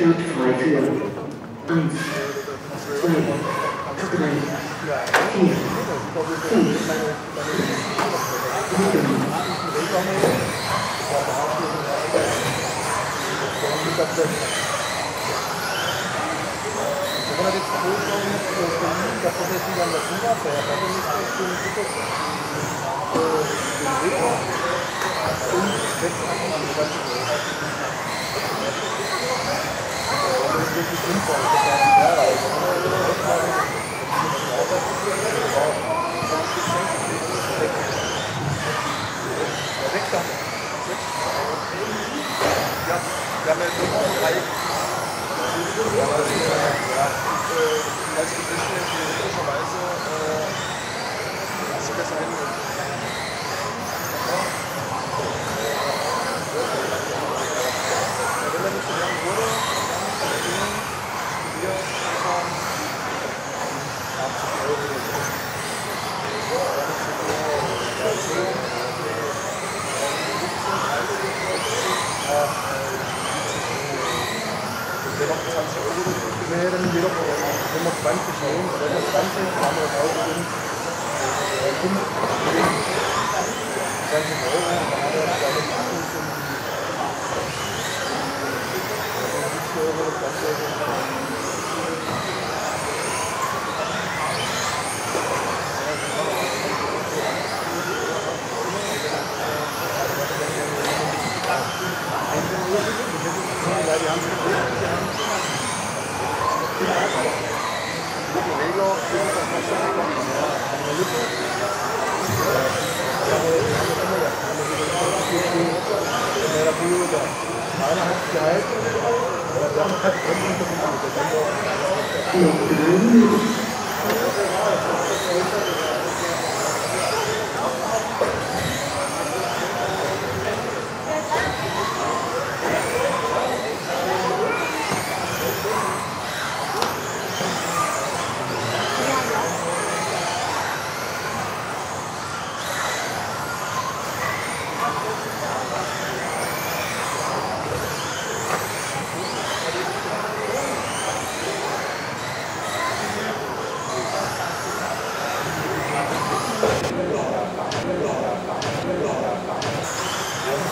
Startfrei für 1, 2, 3, 4, 5, 7, Secondo che la protettiva andativa aperta, quindi tutto und wirklich That's the Nummer 20 nehmen, Nummer 20, dann haben wir auch Auto um 5, 20 Euro, dann haben wir lo información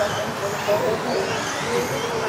Thank you.